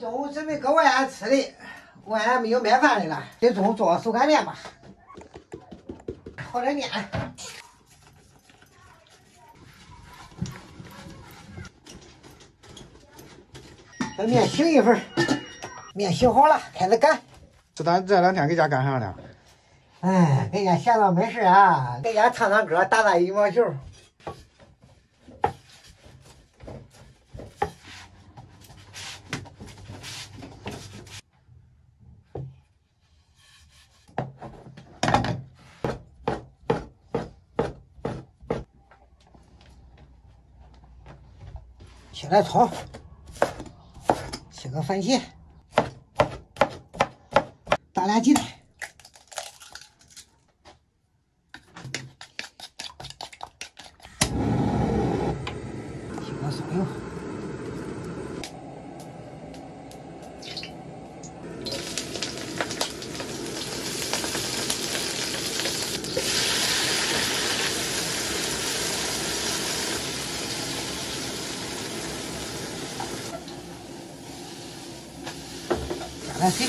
中午准备搁外安吃的，外安没有买饭的了，今中午做个手擀面吧，和点面。把面醒一会儿，面醒好了，开始擀。这咱这两天搁家干啥呢？哎，搁家闲着没事啊，搁家唱唱歌，打打羽毛球。切点葱，切个番茄，打俩鸡蛋。切个蒜苗，加点水。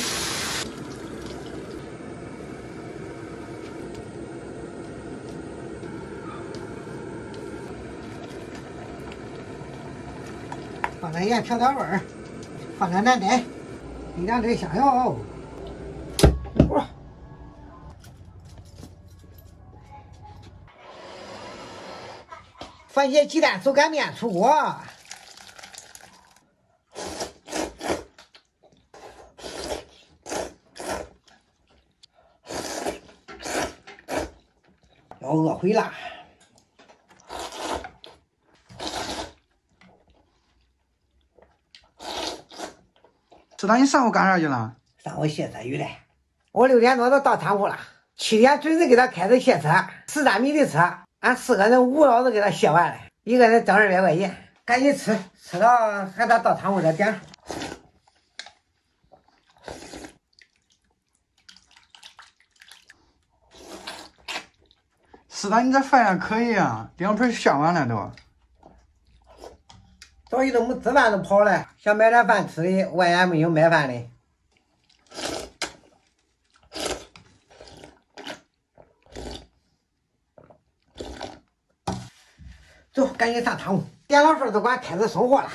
放点盐调调味儿，放点南带，一两堆香油。哇！番茄鸡蛋手擀面出锅，要饿毁了。知道你上午干啥去了？上午卸车去了，我六点多就到仓库了，七点准时给他开始卸车，十三米的车，俺四个人五老子给他卸完了，一个人挣二百块钱，赶紧吃，吃到喊他到仓库这点。是的，你这饭也可以啊，两盆下完了都。早一都没吃饭都跑了，想买点饭吃的，外也没有买饭的。走，赶紧上仓库，点了份都管开始收货了。